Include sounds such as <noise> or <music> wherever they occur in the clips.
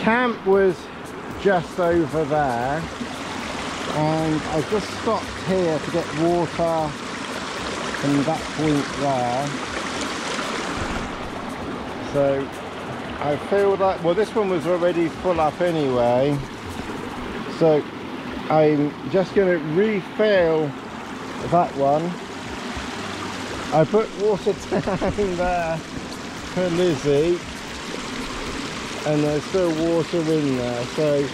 Camp was just over there and I just stopped here to get water from that point there. So I feel like well this one was already full up anyway. So I'm just going to refill that one. I put water <laughs> down there for Lizzie and there's still water in there. So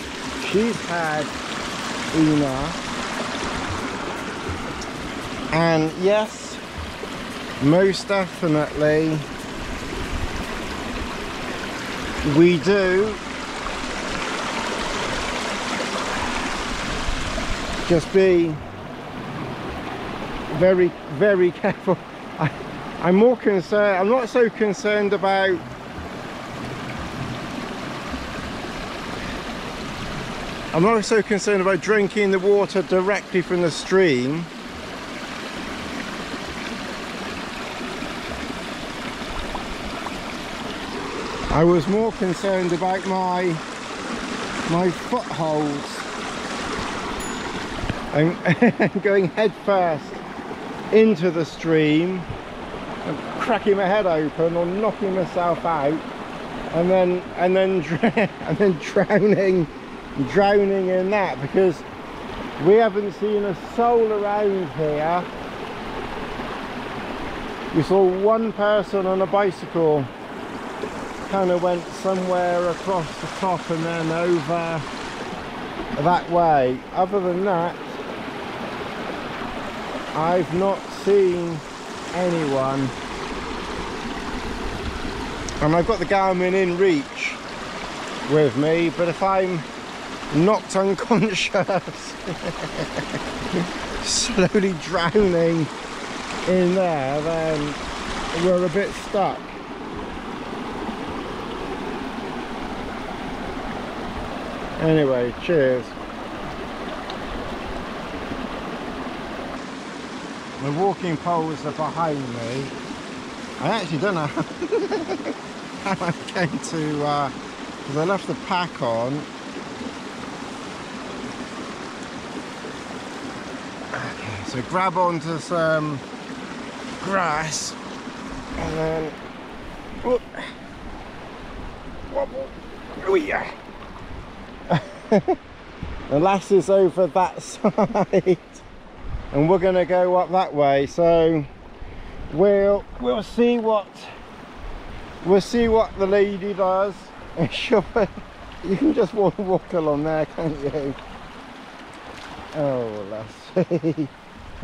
she's had enough and yes most definitely we do. Just be very very <laughs> careful. I, I'm more concerned I'm not so concerned about I'm not so concerned about drinking the water directly from the stream. I was more concerned about my my footholds and <laughs> going head first into the stream and cracking my head open or knocking myself out and then and then <laughs> and then drowning drowning in that because we haven't seen a soul around here. We saw one person on a bicycle kind of went somewhere across the top and then over that way. Other than that I've not seen anyone. And I've got the Garmin inReach with me but if I'm knocked unconscious. <laughs> Slowly drowning in there then we're a bit stuck. Anyway cheers. The walking poles are behind me. I actually don't know <laughs> how I came to because uh, I left the pack on so grab onto some grass. And then whoop, wobble. Oh yeah. <laughs> The lass is over that <laughs> side. And we're gonna go up that way. So we'll we'll see what we'll see what the lady does. <laughs> And she'll you can just walk walk along there can't you? Oh lassie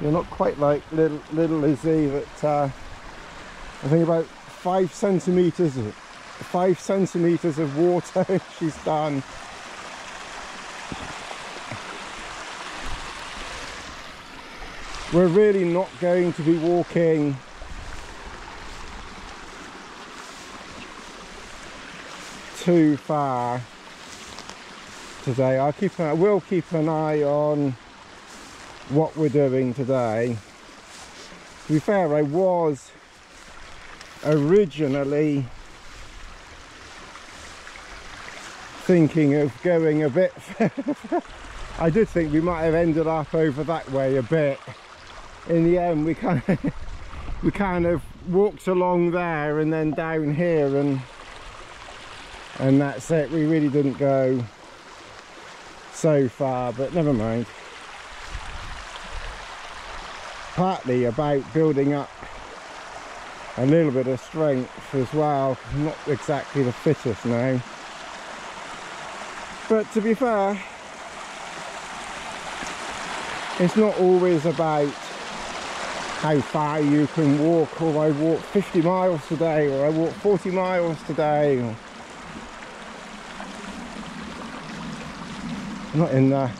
you're not quite like little little Lizzie but uh, I think about five centimeters five centimeters of water <laughs> she's done. We're really not going to be walking. Too far today. I'll keep I will keep an eye on what we're doing today. To be fair I was originally thinking of going a bit <laughs> I did think we might have ended up over that way a bit. In the end we kind of <laughs> we kind of walked along there and then down here and and that's it. We really didn't go so far but never mind partly about building up a little bit of strength as well. Not exactly the fittest now. But to be fair it's not always about how far you can walk or I walk 50 miles today or I walk 40 miles today or not in the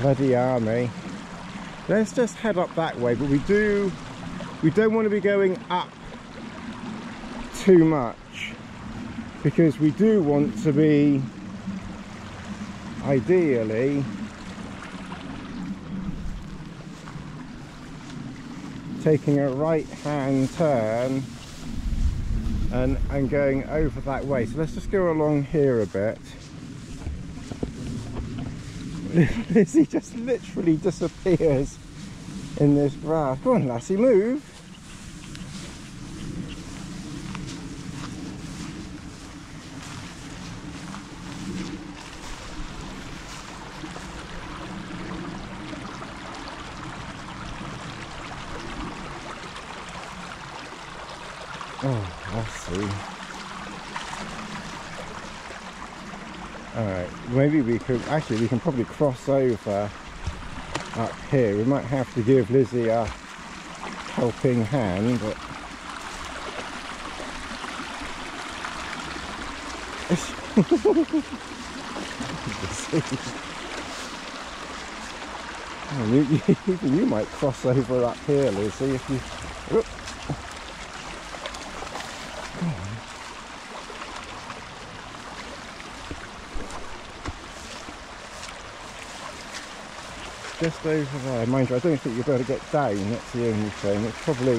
bloody army let's just head up that way but we do we don't want to be going up too much because we do want to be ideally taking a right hand turn and and going over that way. So let's just go along here a bit <laughs> Lizzie just literally disappears in this grass come on lassie move Oh, I see. Alright, maybe we could, actually we can probably cross over up here. We might have to give Lizzie a helping hand, but... <laughs> oh, you, <laughs> you, you might cross over up here, Lizzie, if you... just over there. Mind you, I don't think be able to get down, that's the only thing. It's probably...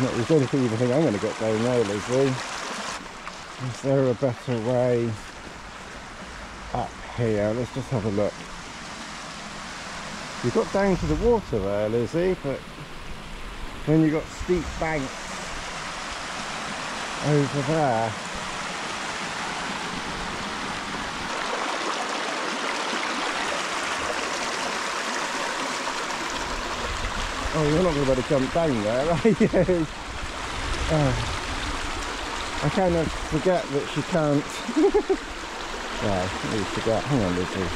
Not, there's anything even think I'm going to get down there, Lizzie. Is there a better way up here? Let's just have a look. You got down to the water there, Lizzie, but then you got steep banks over there. Oh, you're not going to be able to jump down there, are you? <laughs> Oh. I kind of forget that she can't. <laughs> yeah, I forget. Hang on, Lizzie.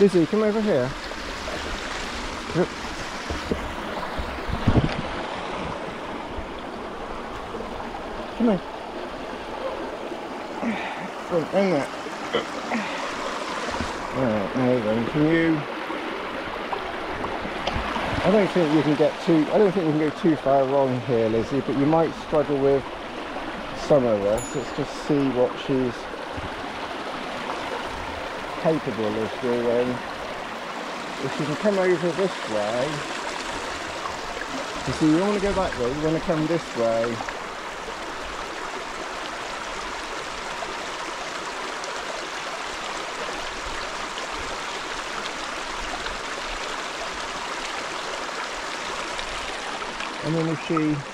Lizzie, come over here. Come. Alright, now then, can you... I don't think you can get too... I don't think you can go too far wrong here, Lizzie, but you might struggle with some of this. Let's just see what she's capable of doing. If she can come over this way... You see, you don't want to go that way, you want to come this way. I mean, if she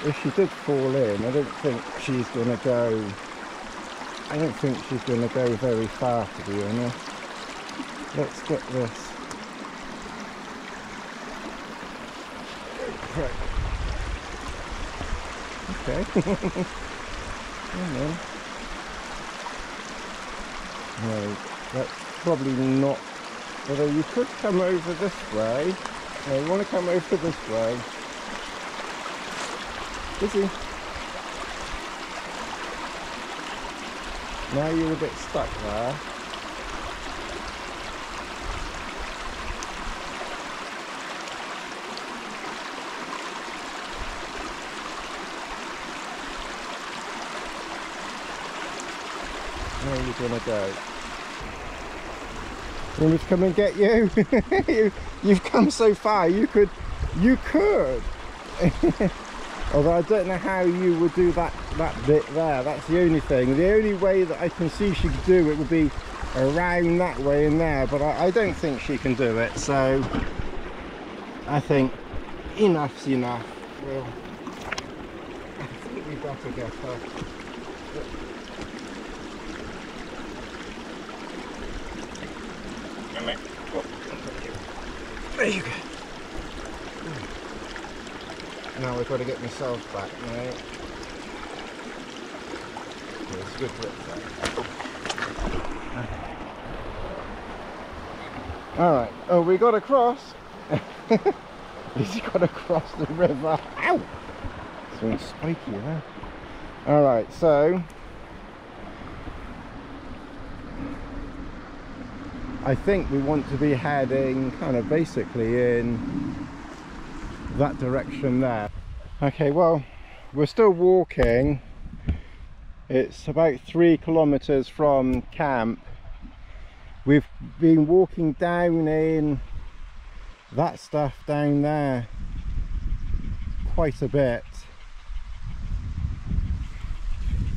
if she did fall in, I don't think she's to go. I don't think she's to go very far, to be honest. Let's get this. Right. <laughs> Okay. On. No, that's probably not. Although you could come over this way. Now you want to come over this way. Busy. Now you're a bit stuck there. Where are you gonna go? Want me to come and get you? <laughs> you you've come so far, you could, you could. <laughs> Although I don't know how you would do that, that bit there, that's the only thing. The only way that I can see she could do it would be around that way in there, but I, I don't think she can do it, so I think enough's enough. Well, I think we better get her. There you go. Now we've got to get myself back, right? it's good grip Alright, oh we got across. <laughs> He's got to cross the river. Ow! Something spiky there. Alright, so I think we want to be heading kind of basically in that direction there. Okay, well, we're still walking. It's about three kilometers from camp we've been walking down in that stuff down there quite a bit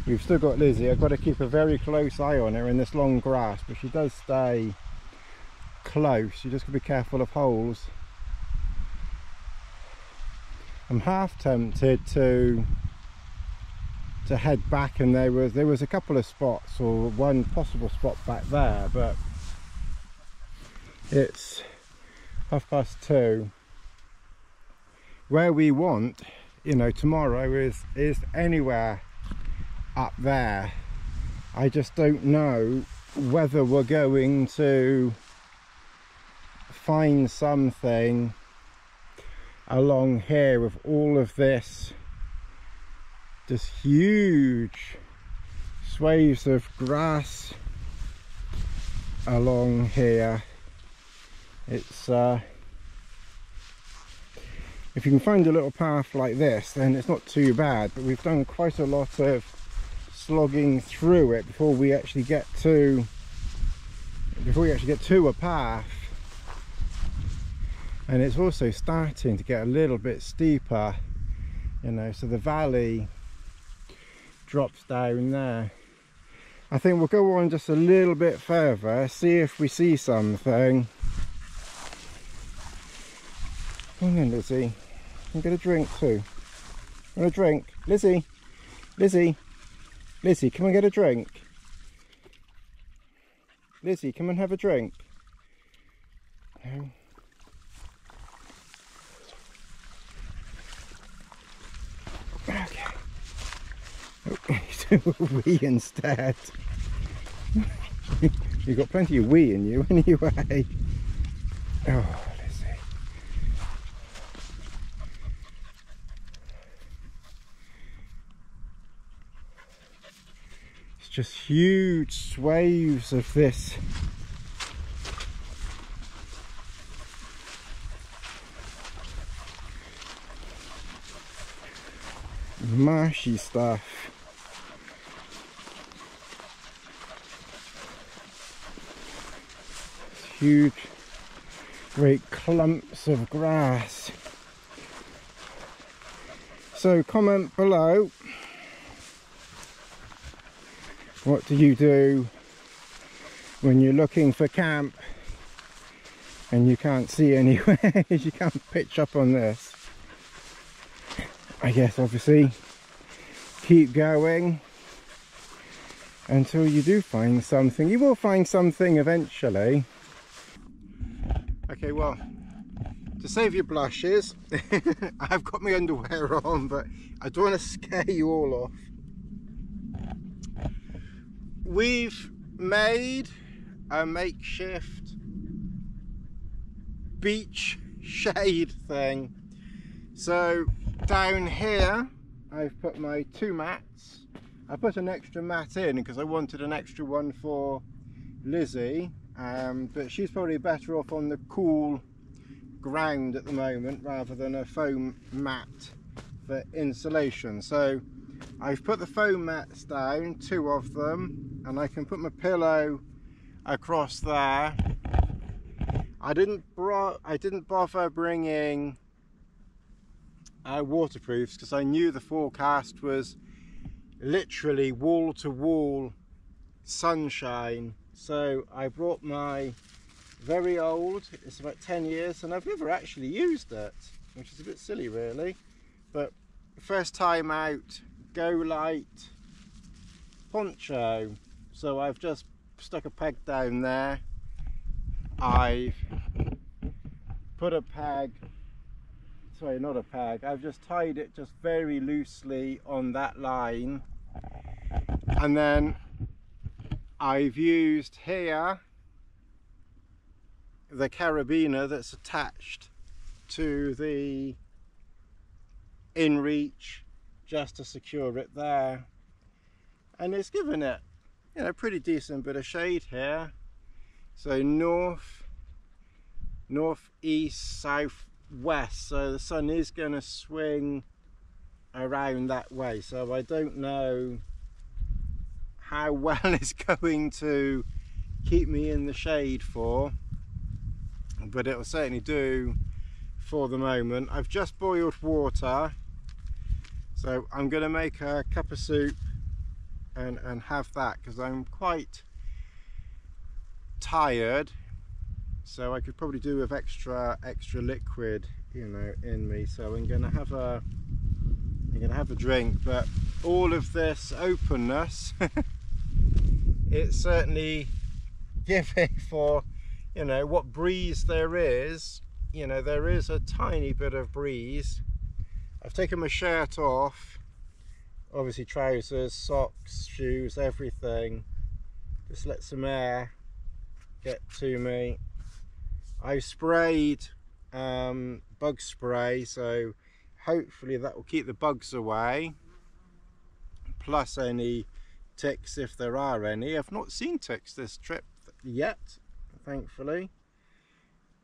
we've still got Lizzie I've got to keep a very close eye on her in this long grass but she does stay close you just got to be careful of holes. I'm half tempted to to head back and there was there was a couple of spots or one possible spot back there but it's half past two. Where we want you know tomorrow is is anywhere up there. I just don't know whether we're going to find something along here with all of this. Just huge swathes of grass along here. It's uh, if you can find a little path like this then it's not too bad but we've done quite a lot of slogging through it before we actually get to before we actually get to a path and it's also starting to get a little bit steeper you know so the valley drops down there. I think we'll go on just a little bit further see if we see something. Come on Lizzie. I'm get a drink too? Want a drink? Lizzie? Lizzie? Lizzie come and get a drink. Lizzie come and have a drink. No. <laughs> wee instead. <laughs> You've got plenty of we in you <laughs> anyway. Oh, let's see. It's just huge swathes of this marshy stuff huge great clumps of grass. So comment below what do you do when you're looking for camp and you can't see anywhere? <laughs> You can't pitch up on this. I guess obviously keep going until you do find something. You will find something eventually Okay, well, to save your blushes, <laughs> I've got my underwear on, but I don't want to scare you all off. We've made a makeshift beach shade thing. So down here, I've put my two mats. I put an extra mat in because I wanted an extra one for Lizzie um, but she's probably better off on the cool ground at the moment rather than a foam mat for insulation. So I've put the foam mats down two of them and I can put my pillow across there. I didn't I didn't bother bringing uh, waterproofs because I knew the forecast was literally wall to wall sunshine so I brought my very old, it's about 10 years and I've never actually used it, which is a bit silly really. But first time out, GoLite poncho. So I've just stuck a peg down there. I've put a peg, sorry not a peg, I've just tied it just very loosely on that line and then I've used here the carabiner that's attached to the inReach just to secure it there. And it's given it you know pretty decent bit of shade here. So north north east south west. So the sun is going to swing around that way. So I don't know how well <laughs> it's going to keep me in the shade for but it'll certainly do for the moment. I've just boiled water so I'm going to make a cup of soup and, and have that because I'm quite tired. So I could probably do with extra extra liquid you know in me. So I'm gonna have a I'm gonna have a drink. But all of this openness <laughs> it's certainly giving for you know what breeze there is. You know there is a tiny bit of breeze. I've taken my shirt off. Obviously trousers socks shoes everything. Just let some air get to me. I've sprayed um, bug spray so hopefully that will keep the bugs away. Plus any ticks if there are any. I've not seen ticks this trip yet thankfully.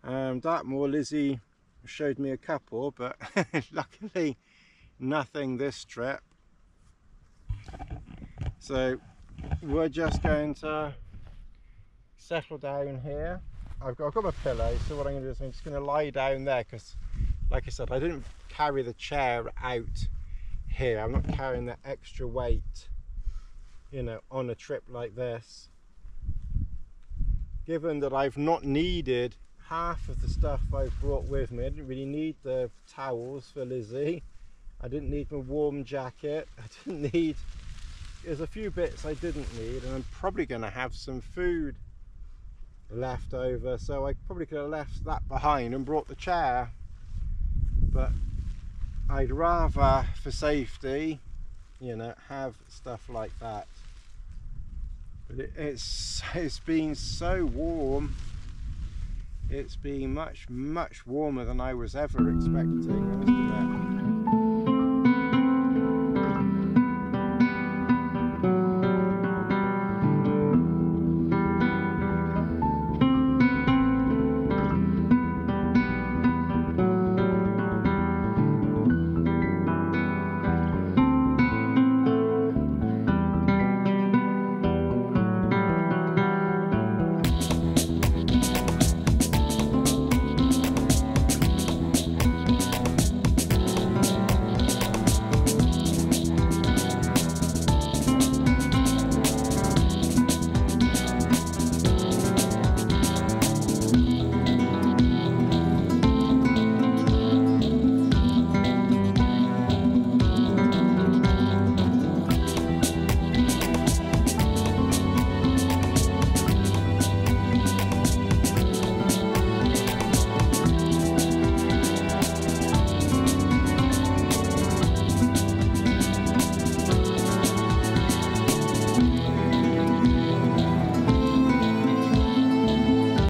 Um, Dartmoor Lizzie showed me a couple but <laughs> luckily nothing this trip. So we're just going to settle down here. I've got, I've got my pillow so what I'm going to do is I'm just going to lie down there because like I said I didn't carry the chair out here. I'm not carrying the extra weight you know on a trip like this given that I've not needed half of the stuff I've brought with me I didn't really need the towels for Lizzie. I didn't need my warm jacket. <laughs> I didn't need there's a few bits I didn't need and I'm probably going to have some food left over so I probably could have left that behind and brought the chair. But I'd rather for safety you know have stuff like that but it, it's it's been so warm. It's been much much warmer than I was ever expecting